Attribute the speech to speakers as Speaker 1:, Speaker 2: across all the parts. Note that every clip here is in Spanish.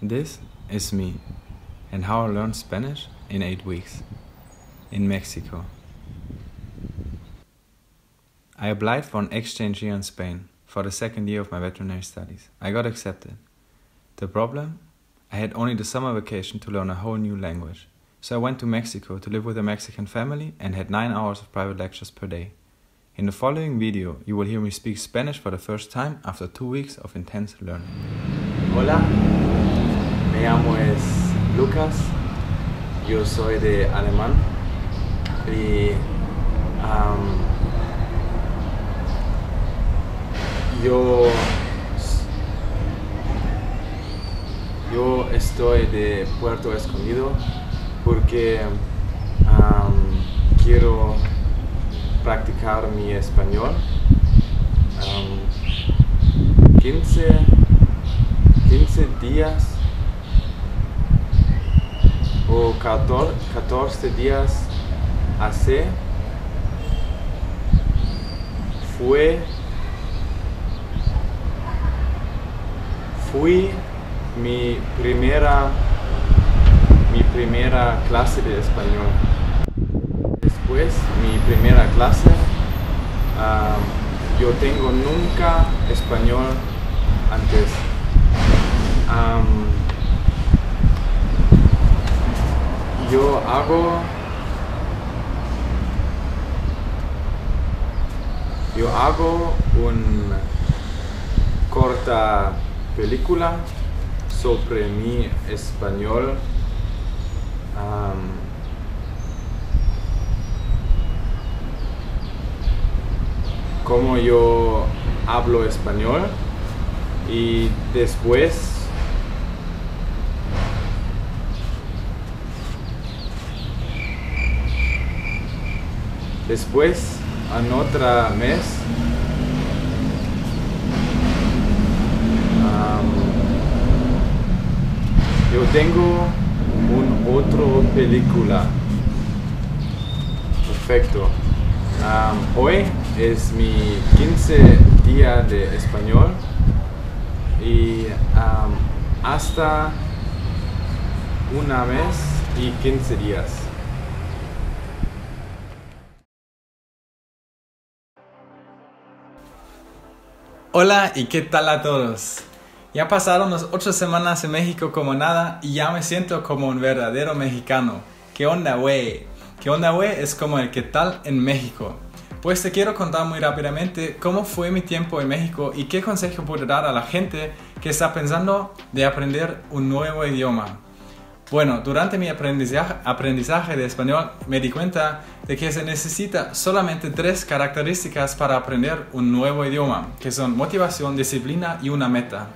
Speaker 1: This is me and how I learned Spanish in eight weeks in Mexico. I applied for an exchange year in Spain for the second year of my veterinary studies. I got accepted. The problem? I had only the summer vacation to learn a whole new language. So I went to Mexico to live with a Mexican family and had 9 hours of private lectures per day. In the following video, you will hear me speak Spanish for the first time after two weeks of intense learning.
Speaker 2: Hola, me llamo es Lucas, yo soy de alemán y yo yo estoy de Puerto Escondido porque quiero practicar mi español. Am, 15, 15 días o 14, 14 días hace fue fui mi primera mi primera clase de español. Después mi primera clase am, yo tengo nunca español antes yo hago. Yo hago un corta película sobre mi español Am, cómo yo hablo español y después después en otra mes yo tengo un otro película perfecto hoy es mi 15 día de español y hasta una mes y 15 días.
Speaker 1: Hola y qué tal a todos. Ya pasaron las ocho semanas en México como nada y ya me siento como un verdadero mexicano. ¿Qué onda, wey? ¿Qué onda, wey? Es como el qué tal en México. Pues te quiero contar muy rápidamente cómo fue mi tiempo en México y qué consejo puedo dar a la gente que está pensando de aprender un nuevo idioma. Bueno, durante mi aprendizaje, aprendizaje de español me di cuenta de que se necesita solamente tres características para aprender un nuevo idioma, que son motivación, disciplina y una meta.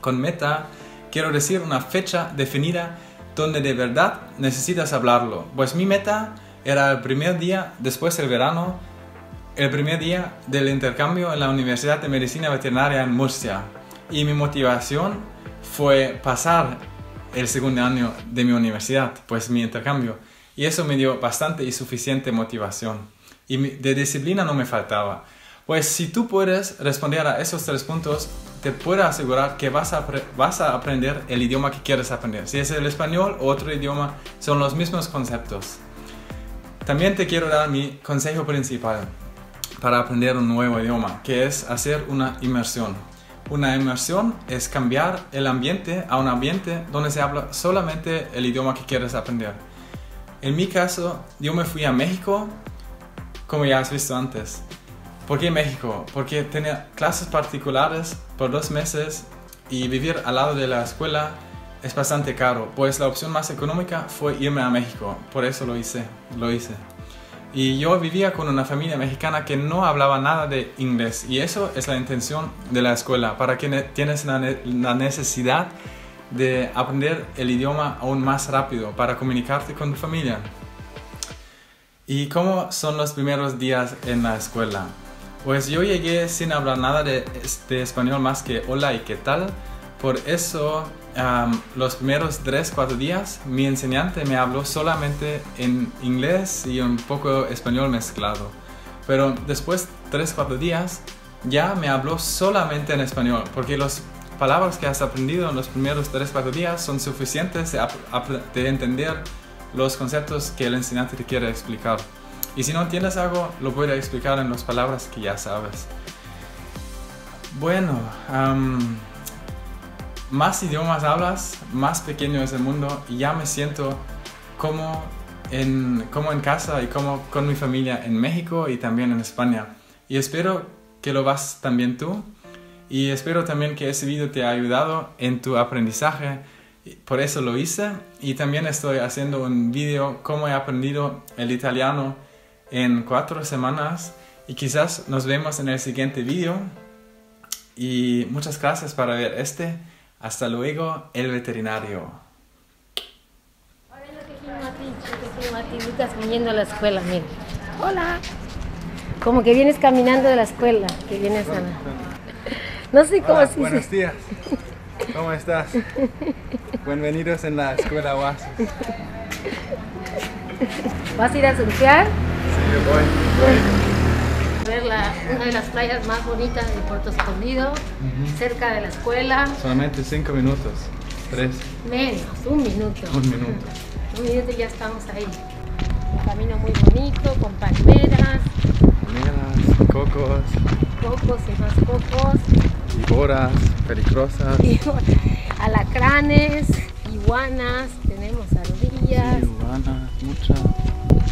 Speaker 1: Con meta quiero decir una fecha definida donde de verdad necesitas hablarlo. Pues mi meta era el primer día después del verano, el primer día del intercambio en la Universidad de Medicina Veterinaria en Murcia. Y mi motivación fue pasar el segundo año de mi universidad, pues mi intercambio. Y eso me dio bastante y suficiente motivación. Y de disciplina no me faltaba. Pues si tú puedes responder a esos tres puntos, te puedo asegurar que vas a, vas a aprender el idioma que quieres aprender. Si es el español o otro idioma, son los mismos conceptos. También te quiero dar mi consejo principal para aprender un nuevo idioma, que es hacer una inmersión. Una inmersión es cambiar el ambiente a un ambiente donde se habla solamente el idioma que quieres aprender. En mi caso, yo me fui a México, como ya has visto antes. ¿Por qué México? Porque tenía clases particulares por dos meses y vivir al lado de la escuela es bastante caro. Pues la opción más económica fue irme a México. Por eso lo hice. Lo hice. Y yo vivía con una familia mexicana que no hablaba nada de inglés. Y eso es la intención de la escuela, para que ne- tienes la, ne- la necesidad de aprender el idioma aún más rápido, para comunicarte con tu familia. ¿Y cómo son los primeros días en la escuela? Pues yo llegué sin hablar nada de, de español más que hola y qué tal. Por eso, am, los primeros 3-4 días, mi enseñante me habló solamente en inglés y un poco español mezclado. Pero después 3-4 días, ya me habló solamente en español, porque los palabras que has aprendido en los primeros 3-4 días son suficientes de, de entender los conceptos que el enseñante te quiere explicar. Y si no entiendes algo, lo puede explicar en las palabras que ya sabes. Bueno, más idiomas hablas, más pequeño es el mundo y ya me siento como en, como en casa y como con mi familia en México y también en España. Y espero que lo vas también tú. Y espero también que ese video te haya ayudado en tu aprendizaje. Por eso lo hice. Y también estoy haciendo un video cómo he aprendido el italiano en cuatro semanas. Y quizás nos vemos en el siguiente video. Y muchas gracias para ver este. Hasta luego, el veterinario.
Speaker 3: Lucas viniendo a la escuela, mira. Hola. Como que vienes caminando de la escuela, que vienes a... No sé cómo
Speaker 1: así Buenos días. ¿Cómo estás? Bienvenidos en la escuela Oasis.
Speaker 3: ¿Vas a ir a surfear?
Speaker 1: Sí, voy. voy.
Speaker 3: Ver la, una de las playas más bonitas de Puerto Escondido, cerca de la escuela.
Speaker 1: Solamente cinco minutos. Tres.
Speaker 3: Menos, un minuto.
Speaker 1: Un minuto.
Speaker 3: Un minuto y ya estamos ahí. Un camino muy bonito, con palmeras.
Speaker 1: Palmeras, cocos.
Speaker 3: Cocos y más cocos.
Speaker 1: Víboras, peligrosas.
Speaker 3: Alacranes, iguanas, tenemos ardillas.
Speaker 1: Sí, iguanas, muchas.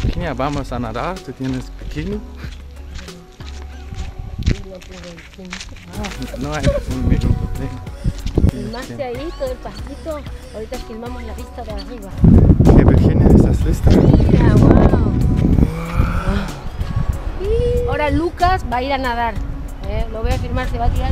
Speaker 1: Pequeña, vamos a nadar, ¿tú tienes bikini? No hay un minuto.
Speaker 3: Filmaste ahí todo el pastito. Ahorita filmamos la vista de arriba.
Speaker 1: ¿Qué Virginia estás lista?
Speaker 3: Mira, wow. Ahora Lucas va a ir a nadar. Eh, lo voy a filmar, se va a tirar.